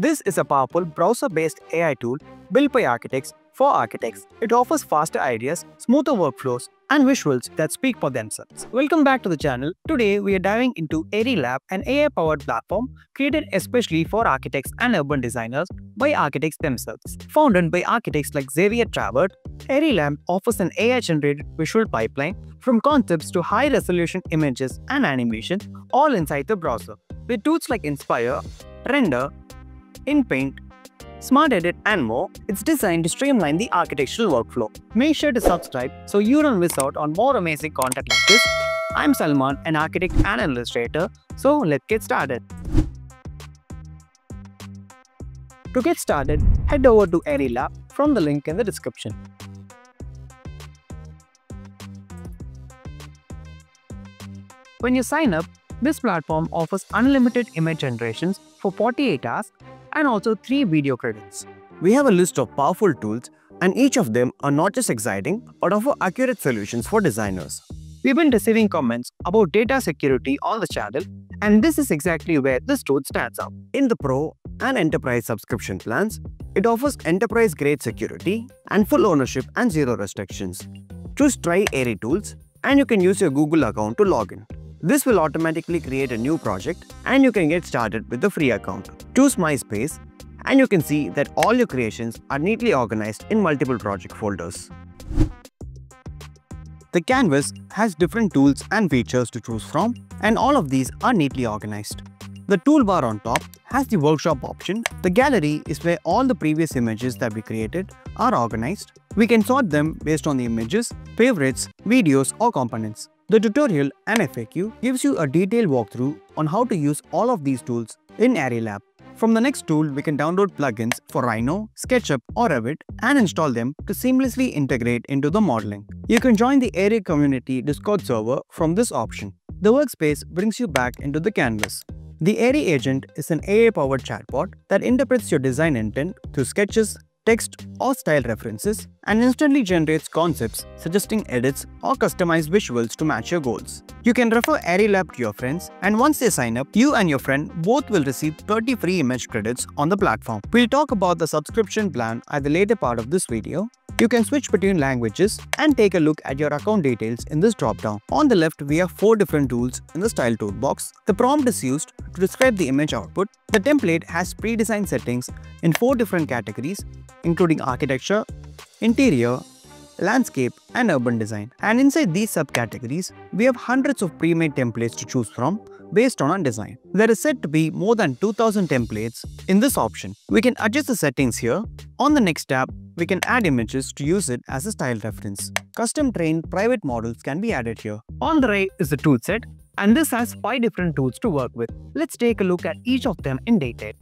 This is a powerful browser-based AI tool built by architects for architects. It offers faster ideas, smoother workflows, and visuals that speak for themselves. Welcome back to the channel. Today, we are diving into AiriLAB, an AI-powered platform created especially for architects and urban designers by architects themselves. Founded by architects like Xavier Travert, AiriLAB offers an AI-generated visual pipeline from concepts to high-resolution images and animation all inside the browser. With tools like Inspire, Render, InPaint, Smart Edit and more, it's designed to streamline the architectural workflow. Make sure to subscribe so you don't miss out on more amazing content like this. I'm Salmaan, an architect and illustrator, so let's get started. To get started, head over to AiriLAB from the link in the description. When you sign up, this platform offers unlimited image generations for 48 hours and also 3 video credits. We have a list of powerful tools and each of them are not just exciting but offer accurate solutions for designers. We've been receiving comments about data security on the channel and this is exactly where this tool stands out. In the Pro and Enterprise subscription plans, it offers enterprise-grade security and full ownership and zero restrictions. Choose Try Airy Tools and you can use your Google account to log in. This will automatically create a new project and you can get started with the free account. Choose MySpace and you can see that all your creations are neatly organized in multiple project folders. The canvas has different tools and features to choose from and all of these are neatly organized. The toolbar on top has the workshop option. The gallery is where all the previous images that we created are organized. We can sort them based on the images, favorites, videos or components. The tutorial and FAQ gives you a detailed walkthrough on how to use all of these tools in AiriLAB. From the next tool, we can download plugins for Rhino, SketchUp or Revit and install them to seamlessly integrate into the modeling. You can join the Airy community Discord server from this option. The workspace brings you back into the canvas. The Airy agent is an AI-powered chatbot that interprets your design intent through sketches, text or style references and instantly generates concepts suggesting edits or customized visuals to match your goals. You can refer Airy to your friends and once they sign up, you and your friend both will receive 30 free image credits on the platform. We'll talk about the subscription plan at the later part of this video. You can switch between languages and take a look at your account details in this dropdown. On the left, we have four different tools in the style toolbox. The prompt is used to describe the image output. The template has pre-designed settings in four different categories including architecture, interior, landscape, and urban design. And inside these subcategories, we have hundreds of pre-made templates to choose from based on our design. There is said to be more than 2000 templates in this option. We can adjust the settings here. On the next tab, we can add images to use it as a style reference. Custom trained private models can be added here. On the right is the toolset and this has 5 different tools to work with. Let's take a look at each of them in detail.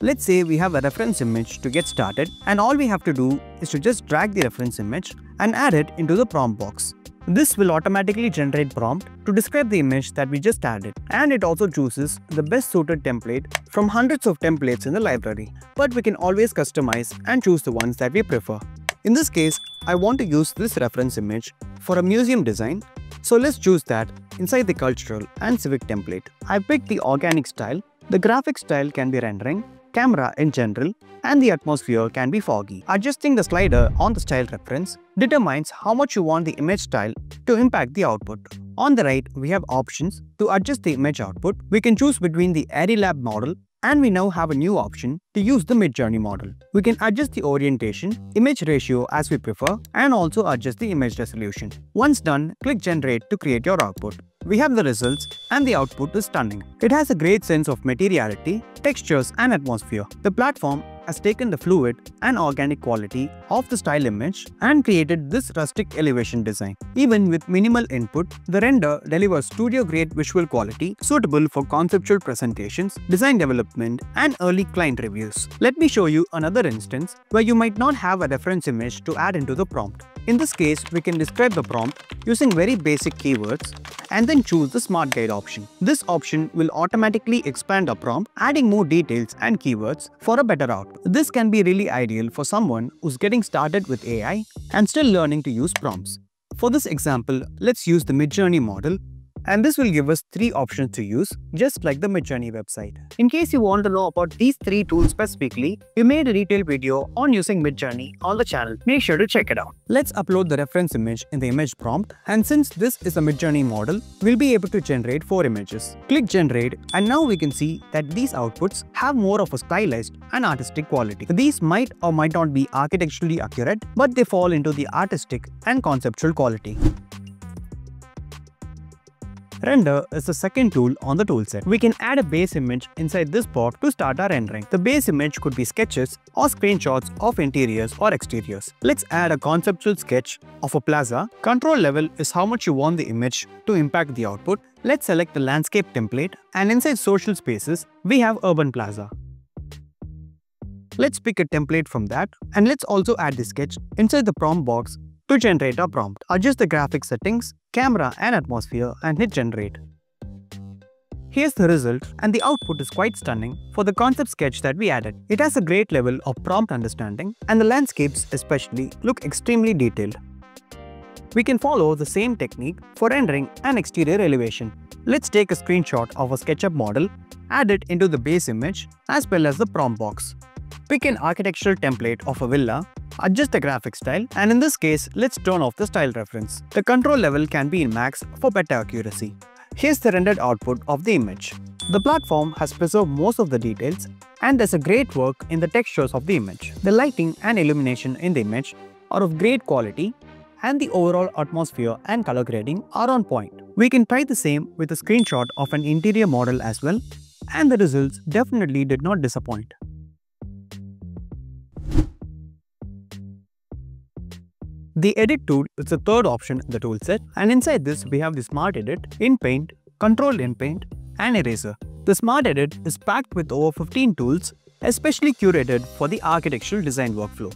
Let's say we have a reference image to get started and all we have to do is to just drag the reference image and add it into the prompt box. This will automatically generate prompt to describe the image that we just added and it also chooses the best suited template from hundreds of templates in the library. But we can always customize and choose the ones that we prefer. In this case, I want to use this reference image for a museum design so let's choose that inside the cultural and civic template. I picked the organic style. The graphic style can be rendering camera in general, and the atmosphere can be foggy. Adjusting the slider on the style reference determines how much you want the image style to impact the output. On the right, we have options to adjust the image output. We can choose between the AiriLAB model and we now have a new option to use the Midjourney model. We can adjust the orientation, image ratio as we prefer, and also adjust the image resolution. Once done, click Generate to create your output. We have the results and the output is stunning. It has a great sense of materiality, textures and atmosphere. The platform has taken the fluid and organic quality of the style image and created this rustic elevation design. Even with minimal input, the render delivers studio-grade visual quality suitable for conceptual presentations, design development, and early client reviews. Let me show you another instance where you might not have a reference image to add into the prompt. In this case, we can describe the prompt using very basic keywords and then choose the Smart Guide option. This option will automatically expand a prompt, adding more details and keywords for a better output. This can be really ideal for someone who's getting started with AI and still learning to use prompts. For this example, let's use the Midjourney model And this will give us three options to use, just like the Midjourney website. In case you want to know about these three tools specifically, we made a detailed video on using Midjourney on the channel. Make sure to check it out. Let's upload the reference image in the image prompt and since this is a Midjourney model, we'll be able to generate four images. Click generate and now we can see that these outputs have more of a stylized and artistic quality. These might or might not be architecturally accurate, but they fall into the artistic and conceptual quality. Render is the second tool on the toolset. We can add a base image inside this box to start our rendering. The base image could be sketches or screenshots of interiors or exteriors. Let's add a conceptual sketch of a plaza. Control level is how much you want the image to impact the output. Let's select the landscape template and inside social spaces, we have urban plaza. Let's pick a template from that and let's also add the sketch inside the prompt box to generate our prompt. Adjust the graphic settings, camera and atmosphere and hit generate. Here's the result and the output is quite stunning for the concept sketch that we added. It has a great level of prompt understanding and the landscapes especially look extremely detailed. We can follow the same technique for rendering an exterior elevation. Let's take a screenshot of a SketchUp model, add it into the base image as well as the prompt box. Pick an architectural template of a villa adjust the graphic style and in this case, let's turn off the style reference. The control level can be in max for better accuracy. Here's the rendered output of the image. The platform has preserved most of the details and there's a great work in the textures of the image. The lighting and illumination in the image are of great quality and the overall atmosphere and color grading are on point. We can try the same with a screenshot of an interior model as well and the results definitely did not disappoint. The edit tool is the third option in the toolset and inside this we have the Smart Edit, In Paint, Control in Paint and Eraser. The Smart Edit is packed with over 15 tools especially curated for the architectural design workflow.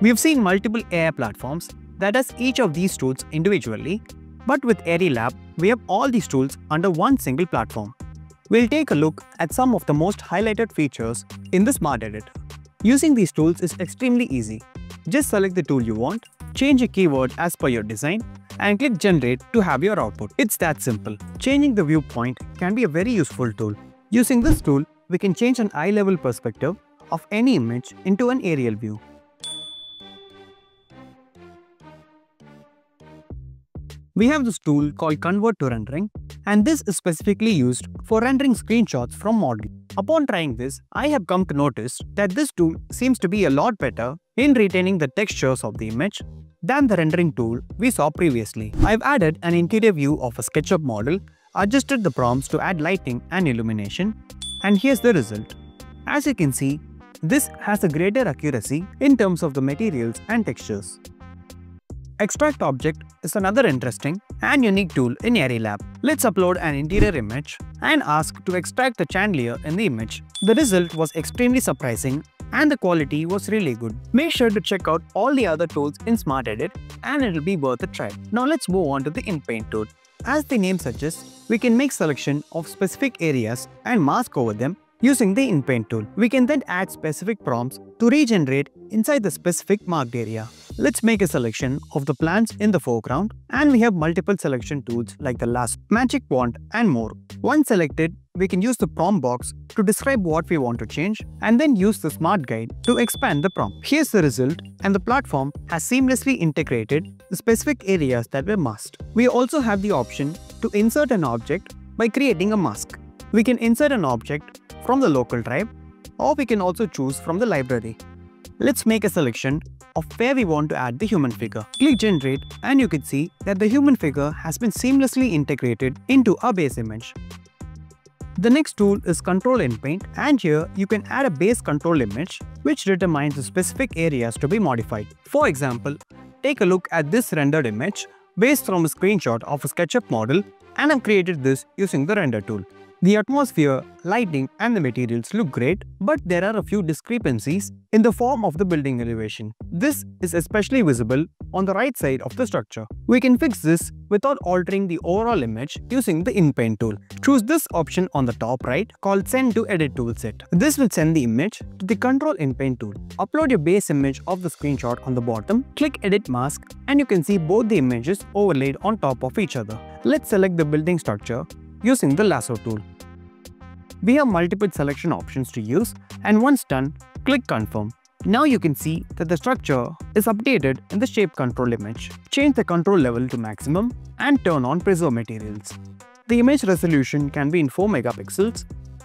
We have seen multiple AI platforms that has each of these tools individually, but with AiriLAB, we have all these tools under one single platform. We'll take a look at some of the most highlighted features in the Smart Edit. Using these tools is extremely easy. Just select the tool you want change a keyword as per your design, and click generate to have your output. It's that simple. Changing the viewpoint can be a very useful tool. Using this tool, we can change an eye-level perspective of any image into an aerial view. We have this tool called Convert to Rendering and this is specifically used for rendering screenshots from model. Upon trying this, I have come to notice that this tool seems to be a lot better in retaining the textures of the image than the rendering tool we saw previously. I've added an interior view of a SketchUp model, adjusted the prompts to add lighting and illumination, and here's the result. As you can see, this has a greater accuracy in terms of the materials and textures. Extract Object is another interesting and unique tool in AiriLAB. Let's upload an interior image and ask to extract the chandelier in the image. The result was extremely surprising and the quality was really good. Make sure to check out all the other tools in Smart Edit and it'll be worth a try. Now let's move on to the InPaint tool. As the name suggests, we can make selection of specific areas and mask over them using the InPaint tool. We can then add specific prompts to regenerate inside the specific marked area. Let's make a selection of the plants in the foreground and we have multiple selection tools like the lasso magic wand and more. Once selected, we can use the prompt box to describe what we want to change and then use the smart guide to expand the prompt. Here's the result and the platform has seamlessly integrated the specific areas that were masked. We also have the option to insert an object by creating a mask. We can insert an object from the local drive or we can also choose from the library. Let's make a selection of where we want to add the human figure. Click generate and you can see that the human figure has been seamlessly integrated into our base image. The next tool is Control in Paint and here you can add a base control image which determines the specific areas to be modified. For example, take a look at this rendered image based from a screenshot of a SketchUp model and I've created this using the render tool. The atmosphere, lighting and the materials look great, but there are a few discrepancies in the form of the building elevation. This is especially visible on the right side of the structure. We can fix this without altering the overall image using the InPaint tool. Choose this option on the top right called Send to Edit toolset. This will send the image to the Control InPaint tool. Upload your base image of the screenshot on the bottom, click Edit Mask and you can see both the images overlaid on top of each other. let's select the building structure using the lasso tool. We have multiple selection options to use and once done, click confirm. Now you can see that the structure is updated in the shape control image. Change the control level to maximum and turn on preserve materials. The image resolution can be in 4 megapixels.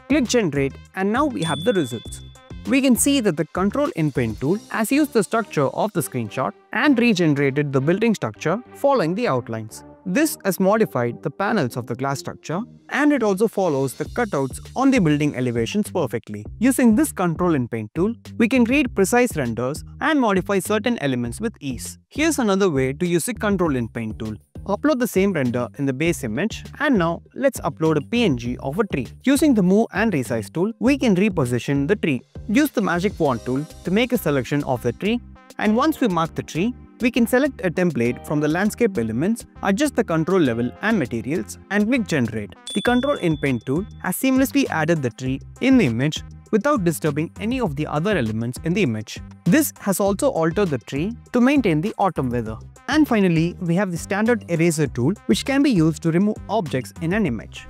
Click generate and now we have the results. We can see that the Control in Paint tool has used the structure of the screenshot and regenerated the building structure following the outlines. This has modified the panels of the glass structure and it also follows the cutouts on the building elevations perfectly. Using this Control in Paint tool, we can create precise renders and modify certain elements with ease. Here's another way to use the Control in Paint tool. Upload the same render in the base image and now let's upload a PNG of a tree. Using the Move and Resize tool, we can reposition the tree. Use the Magic Wand tool to make a selection of the tree and once we mark the tree, we can select a template from the landscape elements, adjust the control level and materials and click generate. The control in paint tool has seamlessly added the tree in the image without disturbing any of the other elements in the image. This has also altered the tree to maintain the autumn weather. And finally, we have the standard eraser tool which can be used to remove objects in an image.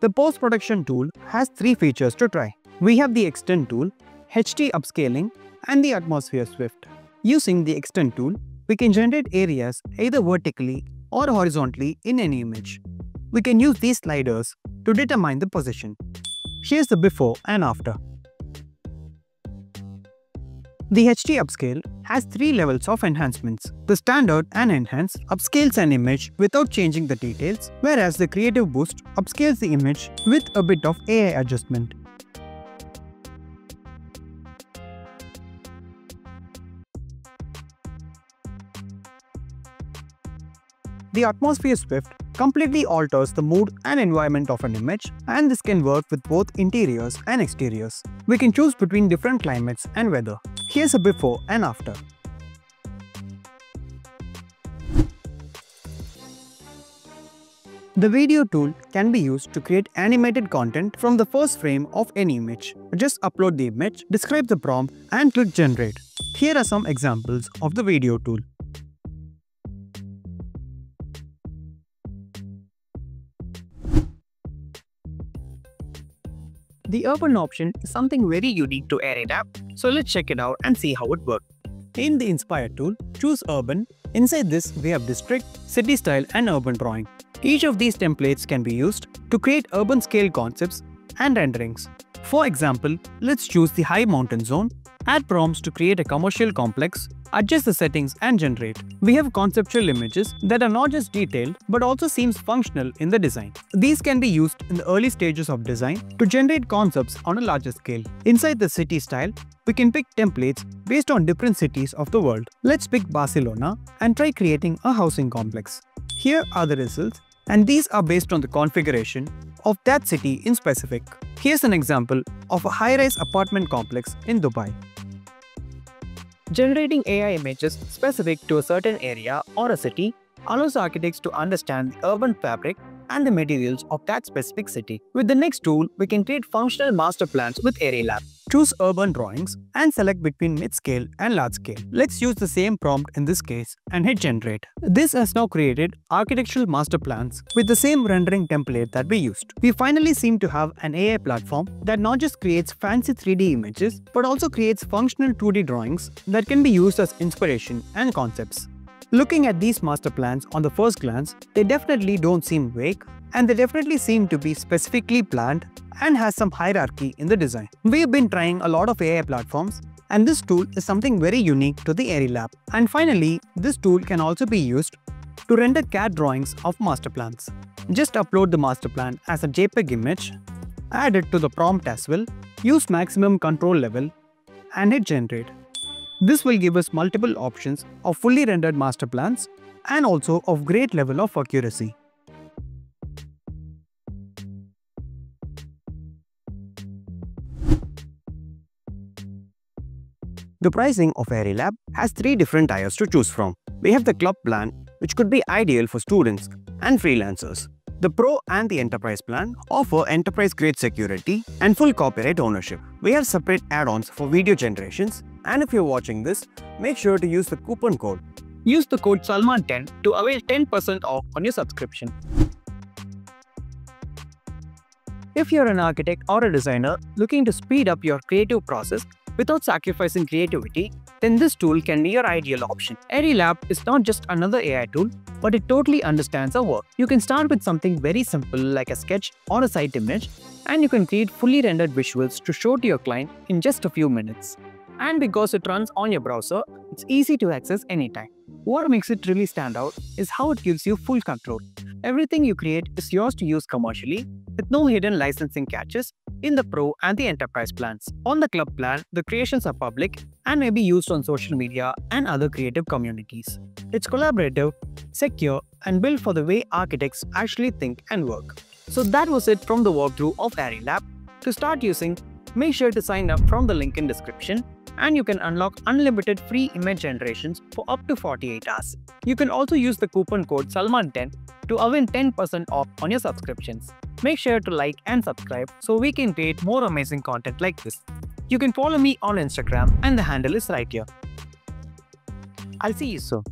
The post-production tool has three features to try. We have the extend tool, HD upscaling and the Atmosphere Swift. Using the Extend tool, we can generate areas either vertically or horizontally in any image. We can use these sliders to determine the position. Here's the before and after. The HD Upscale has three levels of enhancements. The Standard and Enhance upscales an image without changing the details, whereas the Creative Boost upscales the image with a bit of AI adjustment. The Atmosphere Swift completely alters the mood and environment of an image and this can work with both interiors and exteriors. We can choose between different climates and weather. Here's a before and after. The video tool can be used to create animated content from the first frame of any image. Just upload the image, describe the prompt and click generate. Here are some examples of the video tool. The urban option is something very unique to AiriLAB, so let's check it out and see how it works. In the Inspire tool, choose Urban. Inside this, we have District, City Style and Urban Drawing. Each of these templates can be used to create urban scale concepts and renderings. For example, let's choose the High Mountain Zone, add prompts to create a commercial complex adjust the settings and generate. We have conceptual images that are not just detailed but also seems functional in the design. These can be used in the early stages of design to generate concepts on a larger scale. Inside the city style, we can pick templates based on different cities of the world. Let's pick Barcelona and try creating a housing complex. Here are the results and these are based on the configuration of that city in specific. Here's an example of a high-rise apartment complex in Dubai. Generating AI images specific to a certain area or a city allows architects to understand the urban fabric and the materials of that specific city. With the next tool, we can create functional master plans with AiriLAB. Choose urban drawings and select between mid-scale and large-scale. Let's use the same prompt in this case and hit generate. This has now created architectural master plans with the same rendering template that we used. We finally seem to have an AI platform that not just creates fancy 3D images but also creates functional 2D drawings that can be used as inspiration and concepts. Looking at these master plans on the first glance, they definitely don't seem vague and they definitely seem to be specifically planned and has some hierarchy in the design. We've been trying a lot of AI platforms and this tool is something very unique to the AiriLAB. And finally, this tool can also be used to render CAD drawings of master plans. Just upload the master plan as a JPEG image, add it to the prompt as well, use maximum control level and hit generate. This will give us multiple options of fully rendered master plans and also of great level of accuracy. The pricing of AiriLAB has three different tiers to choose from. We have the club plan, which could be ideal for students and freelancers. The Pro and the Enterprise plan offer enterprise-grade security and full copyright ownership. We have separate add-ons for video generations and if you're watching this, make sure to use the coupon code Use the code Salmaan10 to avail 10% off on your subscription. If you're an architect or a designer looking to speed up your creative process without sacrificing creativity, then this tool can be your ideal option. AiriLAB is not just another AI tool, but it totally understands our work. You can start with something very simple like a sketch or a site image, and you can create fully rendered visuals to show to your client in just a few minutes. And because it runs on your browser, it's easy to access anytime. What makes it really stand out is how it gives you full control. Everything you create is yours to use commercially, with no hidden licensing catches in the Pro and the Enterprise plans. On the Club plan, the creations are public and may be used on social media and other creative communities. It's collaborative, secure, and built for the way architects actually think and work. So that was it from the walkthrough of AiriLAB. To start using, make sure to sign up from the link in description and you can unlock unlimited free image generations for up to 48 hours. You can also use the coupon code SALMAAN10 to win 10% off on your subscriptions. Make sure to like and subscribe so we can create more amazing content like this. You can follow me on Instagram and the handle is right here. I'll see you soon.